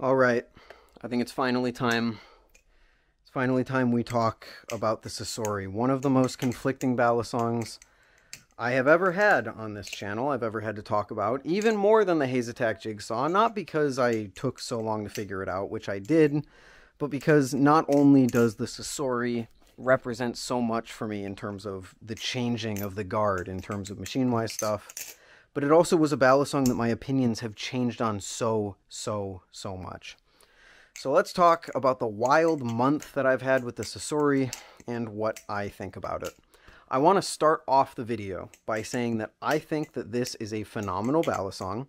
All right. I think it's finally time. It's finally time we talk about the Sasori, one of the most conflicting balisongs I have ever had on this channel, I've ever had to talk about, even more than the Haze Attack Jigsaw, not because I took so long to figure it out, which I did, but because not only does the Sasori represent so much for me in terms of the changing of the guard, in terms of Machinewise stuff, but it also was a balisong that my opinions have changed on so, so, so much. So let's talk about the wild month that I've had with the Sasori and what I think about it. I want to start off the video by saying that I think that this is a phenomenal balisong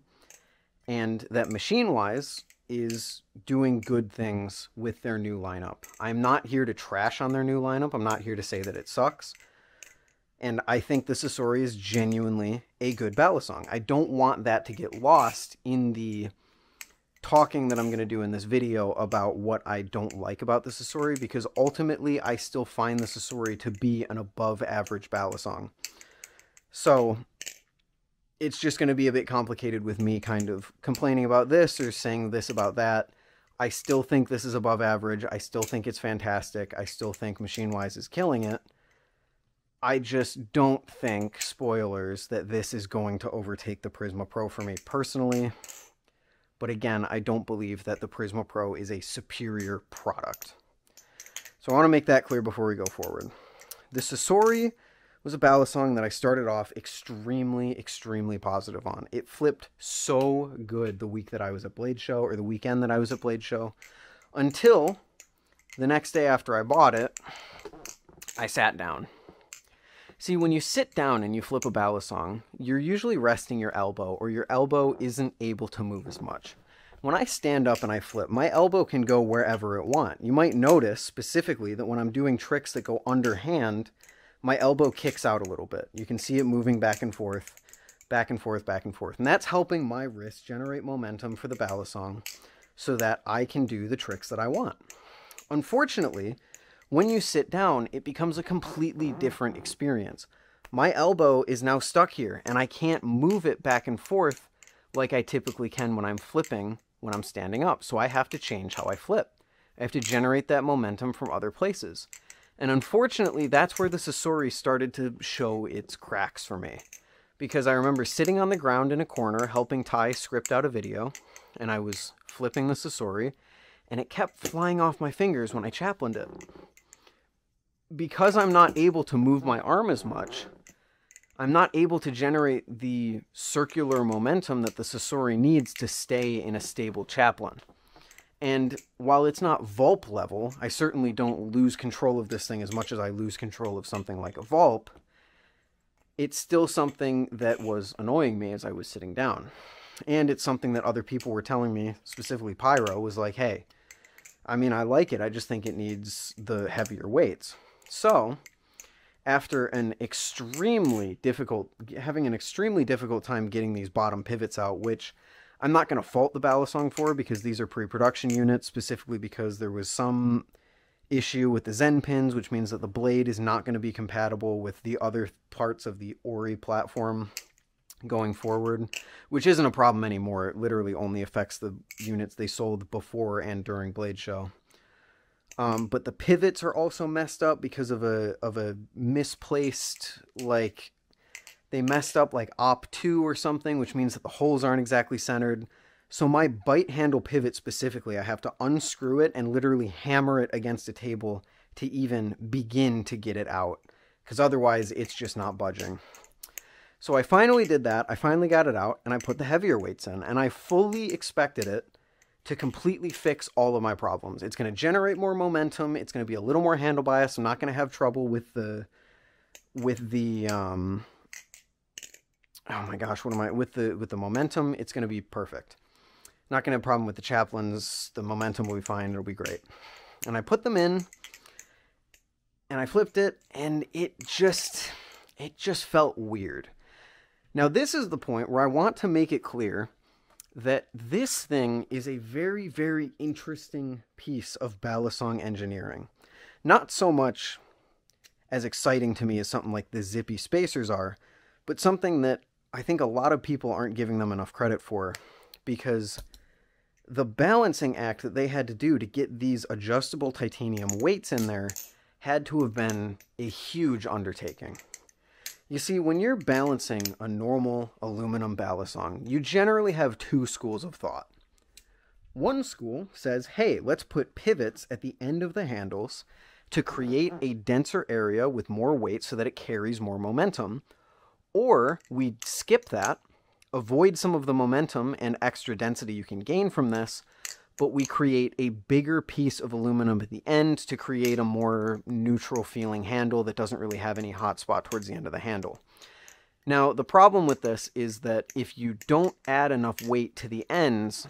and that Machinewise is doing good things with their new lineup. I'm not here to trash on their new lineup. I'm not here to say that it sucks. And I think the Sasori is genuinely a good balisong. I don't want that to get lost in the talking that I'm going to do in this video about what I don't like about the Sasori because ultimately I still find the Sasori to be an above average balisong. So it's just going to be a bit complicated with me kind of complaining about this or saying this about that. I still think this is above average. I still think it's fantastic. I still think Machinewise is killing it. I just don't think, spoilers, that this is going to overtake the Prisma Pro for me personally. But again, I don't believe that the Prisma Pro is a superior product. So I want to make that clear before we go forward. The Sasori was a balisong that I started off extremely, extremely positive on. It flipped so good the week that I was at Blade Show, or the weekend that I was at Blade Show, until the next day after I bought it, I sat down. See, when you sit down and you flip a balisong, you're usually resting your elbow, or your elbow isn't able to move as much. When I stand up and I flip, my elbow can go wherever it want. You might notice specifically that when I'm doing tricks that go underhand, my elbow kicks out a little bit. You can see it moving back and forth, back and forth, back and forth. And that's helping my wrist generate momentum for the balisong so that I can do the tricks that I want. Unfortunately, when you sit down, it becomes a completely different experience. My elbow is now stuck here, and I can't move it back and forth like I typically can when I'm flipping when I'm standing up. So I have to change how I flip. I have to generate that momentum from other places. And unfortunately, that's where the Sasori started to show its cracks for me. Because I remember sitting on the ground in a corner helping Ty script out a video, and I was flipping the Sasori, and it kept flying off my fingers when I chaplained it. Because I'm not able to move my arm as much, I'm not able to generate the circular momentum that the Sasori needs to stay in a stable chaplain. And while it's not Vulp level, I certainly don't lose control of this thing as much as I lose control of something like a Vulp. It's still something that was annoying me as I was sitting down. And it's something that other people were telling me, specifically Pyro, was like, hey, I mean, I like it, I just think it needs the heavier weights. So, after an extremely difficult, having an extremely difficult time getting these bottom pivots out, which I'm not going to fault the Balisong for because these are pre-production units, specifically because there was some issue with the Zen pins, which means that the blade is not going to be compatible with the other parts of the Ori platform going forward, which isn't a problem anymore. It literally only affects the units they sold before and during Blade Show. Um, but the pivots are also messed up because of a of a misplaced like they messed up like op 2 or something, which means that the holes aren't exactly centered. So my bite handle pivot specifically, I have to unscrew it and literally hammer it against a table to even begin to get it out. Because otherwise, it's just not budging. So I finally did that. I finally got it out, and I put the heavier weights in. And I fully expected it to completely fix all of my problems. It's going to generate more momentum. It's going to be a little more handle bias. I'm not going to have trouble with the with the um, oh my gosh, what am I with the with the momentum? It's going to be perfect. Not going to have a problem with the chaplains. The momentum will be fine. It'll be great. And I put them in, and I flipped it, and it just it just felt weird. Now this is the point where I want to make it clear that this thing is a very very interesting piece of balisong engineering. Not so much as exciting to me as something like the zippy spacers are, but something that I think a lot of people aren't giving them enough credit for because the balancing act that they had to do to get these adjustable titanium weights in there had to have been a huge undertaking. You see, when you're balancing a normal aluminum balisong, you generally have two schools of thought. One school says, hey, let's put pivots at the end of the handles to create a denser area with more weight so that it carries more momentum. Or we skip that, avoid some of the momentum and extra density you can gain from this, but we create a bigger piece of aluminum at the end to create a more neutral feeling handle that doesn't really have any hot spot towards the end of the handle. Now, the problem with this is that if you don't add enough weight to the ends,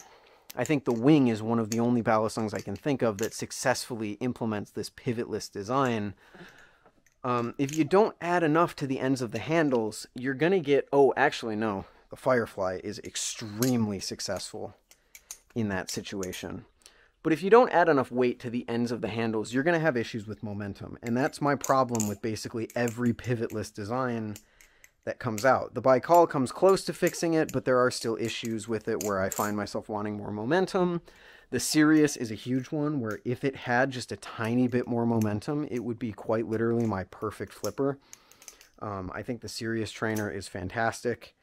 I think the wing is one of the only balisongs I can think of that successfully implements this pivotless design. Um, if you don't add enough to the ends of the handles, you're going to get... Oh, actually, no. The Firefly is extremely successful in that situation. But if you don't add enough weight to the ends of the handles, you're going to have issues with momentum. And that's my problem with basically every pivotless design that comes out. The Baikal comes close to fixing it, but there are still issues with it where I find myself wanting more momentum. The Sirius is a huge one where if it had just a tiny bit more momentum, it would be quite literally my perfect flipper. Um, I think the Sirius trainer is fantastic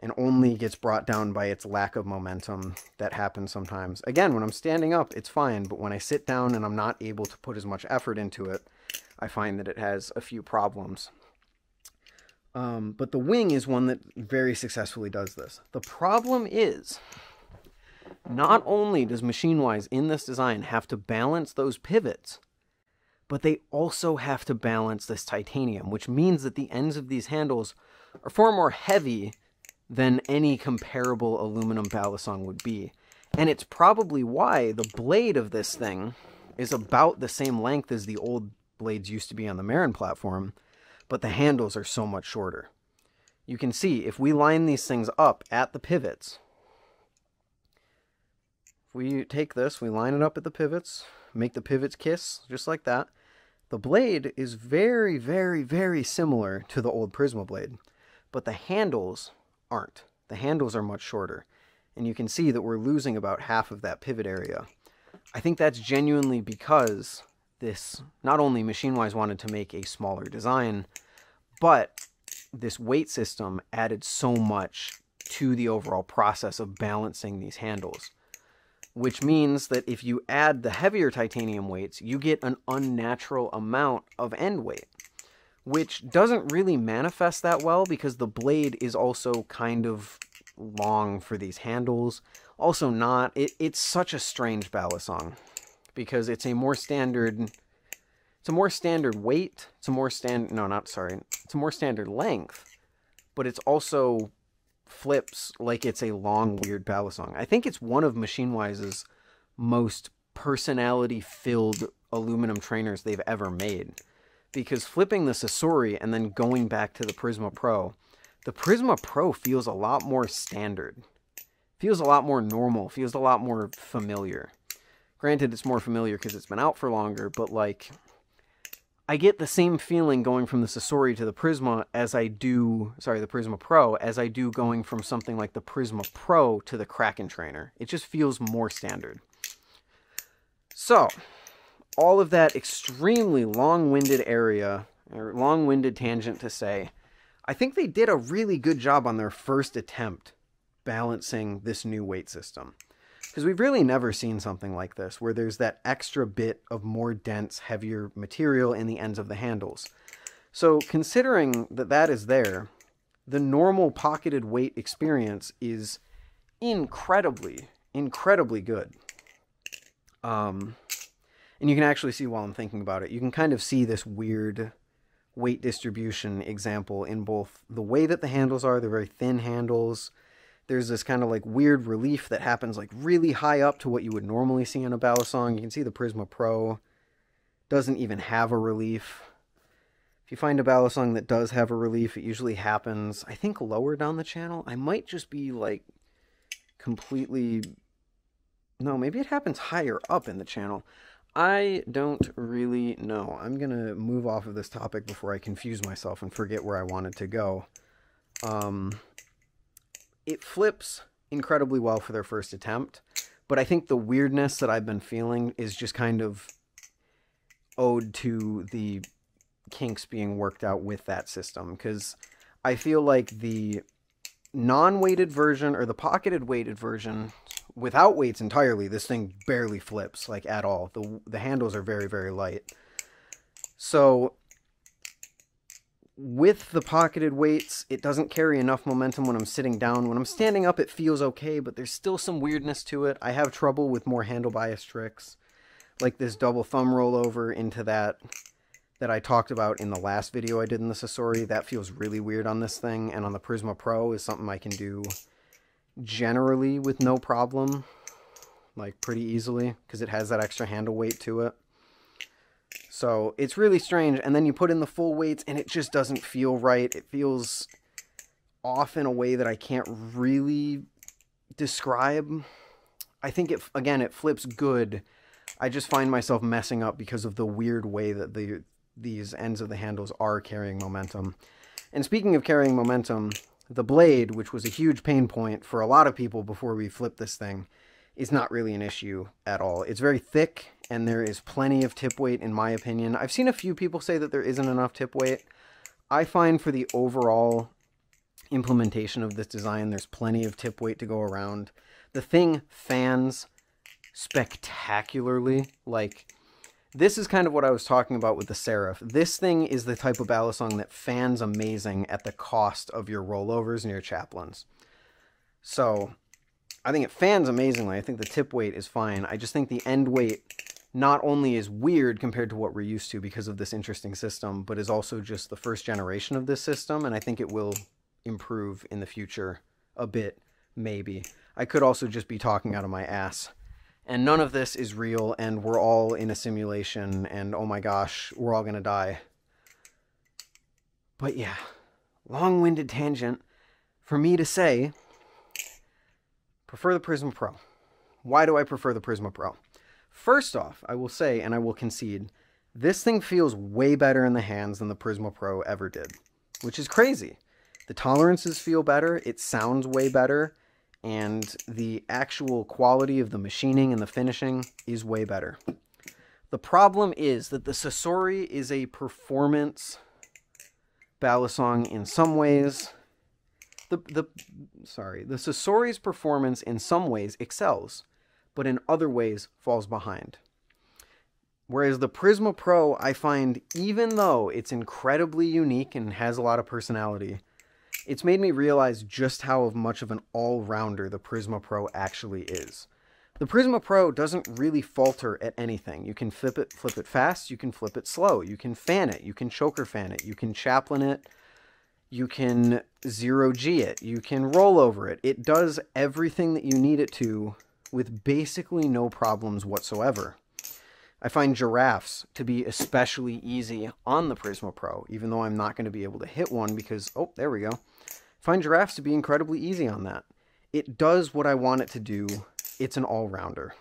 and only gets brought down by its lack of momentum that happens sometimes. Again, when I'm standing up, it's fine, but when I sit down and I'm not able to put as much effort into it, I find that it has a few problems. Um, but the wing is one that very successfully does this. The problem is, not only does Machinewise in this design have to balance those pivots, but they also have to balance this titanium, which means that the ends of these handles are far more heavy than any comparable aluminum balisong would be. And it's probably why the blade of this thing is about the same length as the old blades used to be on the Marin platform, but the handles are so much shorter. You can see if we line these things up at the pivots, if we take this, we line it up at the pivots, make the pivots kiss, just like that, the blade is very, very, very similar to the old Prisma blade, but the handles aren't. The handles are much shorter, and you can see that we're losing about half of that pivot area. I think that's genuinely because this not only Machinewise wanted to make a smaller design, but this weight system added so much to the overall process of balancing these handles. Which means that if you add the heavier titanium weights, you get an unnatural amount of end weight. Which doesn't really manifest that well because the blade is also kind of long for these handles. Also not. It, it's such a strange balisong because it's a more standard it's a more standard weight. It's a more stand no, not sorry. It's a more standard length, but it's also flips like it's a long weird balisong. I think it's one of Machinewise's most personality filled aluminum trainers they've ever made. Because flipping the Sasori and then going back to the Prisma Pro, the Prisma Pro feels a lot more standard. Feels a lot more normal, feels a lot more familiar. Granted, it's more familiar because it's been out for longer, but like I get the same feeling going from the Sasori to the Prisma as I do, sorry, the Prisma Pro, as I do going from something like the Prisma Pro to the Kraken Trainer. It just feels more standard. So, all of that extremely long-winded area, or long-winded tangent to say, I think they did a really good job on their first attempt balancing this new weight system. Because we've really never seen something like this, where there's that extra bit of more dense, heavier material in the ends of the handles. So considering that that is there, the normal pocketed weight experience is incredibly, incredibly good. Um, and you can actually see while I'm thinking about it, you can kind of see this weird weight distribution example in both the way that the handles are, they're very thin handles, there's this kind of like weird relief that happens like really high up to what you would normally see in a balisong. You can see the Prisma Pro doesn't even have a relief. If you find a balisong that does have a relief, it usually happens, I think, lower down the channel. I might just be like completely... No, maybe it happens higher up in the channel. I don't really know. I'm going to move off of this topic before I confuse myself and forget where I wanted to go. Um, it flips incredibly well for their first attempt, But I think the weirdness that I've been feeling is just kind of owed to the kinks being worked out with that system because I feel like the non-weighted version or the pocketed weighted version without weights entirely this thing barely flips like at all the the handles are very very light so with the pocketed weights, it doesn't carry enough momentum when I'm sitting down. When I'm standing up, it feels okay, but there's still some weirdness to it. I have trouble with more handle bias tricks, like this double thumb rollover into that that I talked about in the last video I did in the Sasori. That feels really weird on this thing, and on the Prisma Pro is something I can do generally with no problem, like pretty easily, because it has that extra handle weight to it. So it's really strange. And then you put in the full weights and it just doesn't feel right. It feels off in a way that I can't really describe. I think it, again, it flips good. I just find myself messing up because of the weird way that the these ends of the handles are carrying momentum. And speaking of carrying momentum, the blade, which was a huge pain point for a lot of people before we flipped this thing, is not really an issue at all. It's very thick and there is plenty of tip weight in my opinion. I've seen a few people say that there isn't enough tip weight. I find for the overall implementation of this design, there's plenty of tip weight to go around. The thing fans spectacularly. Like, this is kind of what I was talking about with the Seraph. This thing is the type of balisong that fans amazing at the cost of your rollovers and your chaplains. So, I think it fans amazingly. I think the tip weight is fine. I just think the end weight not only is weird compared to what we're used to because of this interesting system, but is also just the first generation of this system, and I think it will improve in the future a bit, maybe. I could also just be talking out of my ass. And none of this is real, and we're all in a simulation, and oh my gosh, we're all gonna die. But yeah, long winded tangent for me to say Prefer the Prisma Pro. Why do I prefer the Prisma Pro? First off, I will say, and I will concede, this thing feels way better in the hands than the Prisma Pro ever did, which is crazy. The tolerances feel better, it sounds way better, and the actual quality of the machining and the finishing is way better. The problem is that the Sasori is a performance balisong in some ways the the sorry, the Sasori's performance in some ways excels, but in other ways falls behind. Whereas the Prisma Pro, I find, even though it's incredibly unique and has a lot of personality, it's made me realize just how much of an all-rounder the Prisma Pro actually is. The Prisma Pro doesn't really falter at anything. You can flip it, flip it fast, you can flip it slow, you can fan it, you can choker fan it, you can chaplain it, you can zero G it, you can roll over it. It does everything that you need it to with basically no problems whatsoever. I find giraffes to be especially easy on the Prisma Pro, even though I'm not going to be able to hit one because, oh, there we go. I find giraffes to be incredibly easy on that. It does what I want it to do. It's an all-rounder.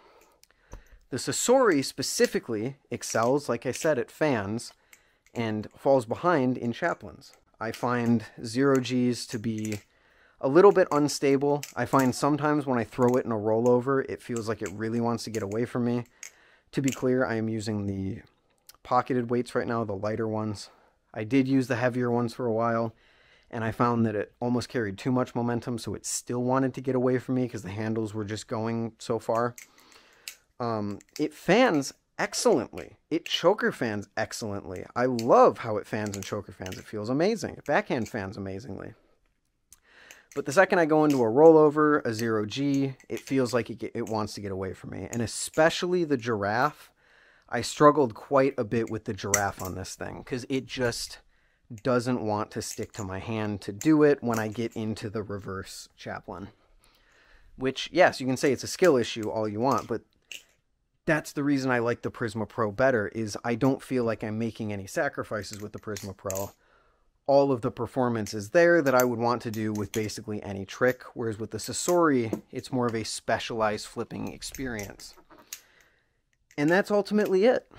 The Sasori specifically excels, like I said, at fans and falls behind in chaplains. I find zero Gs to be a little bit unstable. I find sometimes when I throw it in a rollover, it feels like it really wants to get away from me. To be clear, I am using the pocketed weights right now, the lighter ones. I did use the heavier ones for a while, and I found that it almost carried too much momentum, so it still wanted to get away from me because the handles were just going so far. Um, it fans excellently. It choker fans excellently. I love how it fans and choker fans. It feels amazing. Backhand fans amazingly. But the second I go into a rollover, a zero G, it feels like it, it wants to get away from me. And especially the giraffe, I struggled quite a bit with the giraffe on this thing because it just doesn't want to stick to my hand to do it when I get into the reverse chaplain. Which, yes, you can say it's a skill issue all you want, but that's the reason I like the Prisma Pro better is I don't feel like I'm making any sacrifices with the Prisma Pro. All of the performance is there that I would want to do with basically any trick, whereas with the Sasori, it's more of a specialized flipping experience. And that's ultimately it.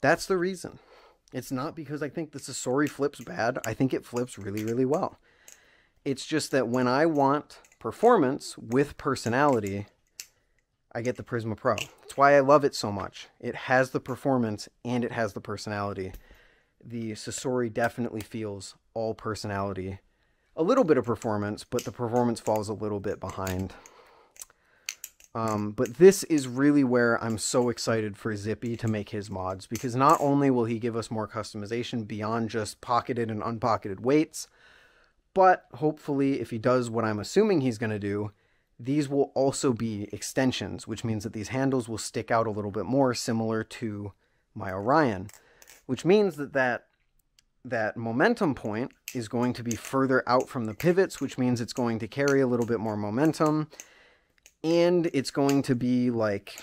That's the reason. It's not because I think the Sasori flips bad. I think it flips really, really well. It's just that when I want performance with personality, I get the Prisma Pro. That's why I love it so much. It has the performance and it has the personality. The Sasori definitely feels all personality. A little bit of performance, but the performance falls a little bit behind. Um, but this is really where I'm so excited for Zippy to make his mods because not only will he give us more customization beyond just pocketed and unpocketed weights, but hopefully, if he does what I'm assuming he's going to do, these will also be extensions, which means that these handles will stick out a little bit more, similar to my Orion, which means that that, that momentum point is going to be further out from the pivots, which means it's going to carry a little bit more momentum and it's going to be like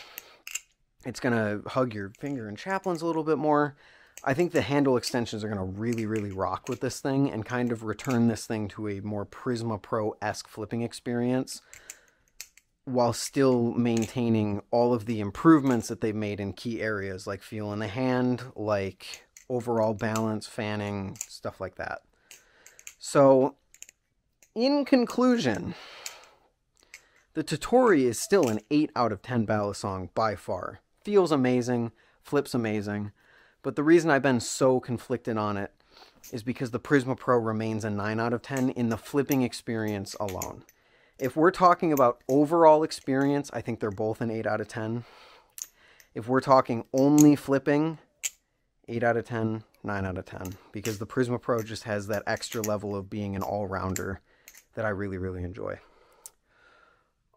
it's going to hug your finger and chaplains a little bit more. I think the handle extensions are going to really, really rock with this thing and kind of return this thing to a more Prisma Pro-esque flipping experience while still maintaining all of the improvements that they've made in key areas like feel in the hand, like overall balance, fanning, stuff like that. So, in conclusion, the Sasori is still an 8 out of 10 Balisong by far. Feels amazing, flips amazing, but the reason I've been so conflicted on it is because the Prisma Pro remains a 9 out of 10 in the flipping experience alone. If we're talking about overall experience, I think they're both an 8 out of 10. If we're talking only flipping, 8 out of 10, 9 out of 10. Because the Prisma Pro just has that extra level of being an all-rounder that I really, really enjoy.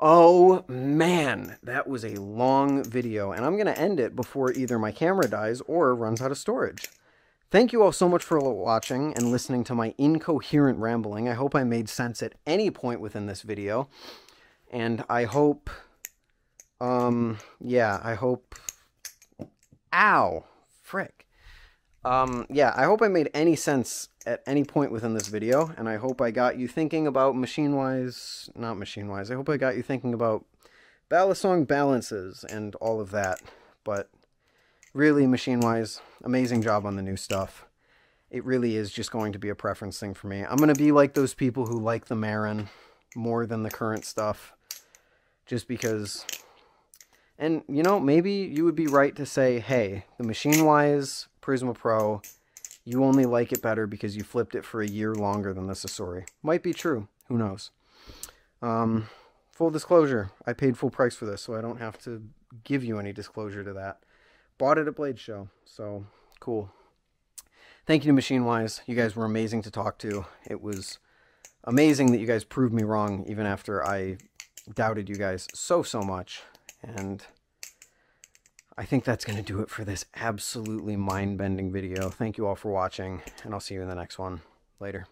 Oh man, that was a long video, and I'm going to end it before either my camera dies or runs out of storage. Thank you all so much for watching and listening to my incoherent rambling. I hope I made sense at any point within this video. And I hope, um, yeah, I hope, ow, frick. Um, yeah, I hope I made any sense at any point within this video, and I hope I got you thinking about Machinewise, not Machinewise, I hope I got you thinking about Balisong balances and all of that, but really, Machinewise, amazing job on the new stuff. It really is just going to be a preference thing for me. I'm going to be like those people who like the Marin more than the current stuff, just because... And, you know, maybe you would be right to say, hey, the Machinewise Prisma Pro you only like it better because you flipped it for a year longer than the Sasori. Might be true. Who knows? Um, full disclosure, I paid full price for this, so I don't have to give you any disclosure to that. Bought it at Blade Show, so cool. Thank you to Machinewise. You guys were amazing to talk to. It was amazing that you guys proved me wrong even after I doubted you guys so, so much. And I think that's going to do it for this absolutely mind-bending video. Thank you all for watching, and I'll see you in the next one. Later.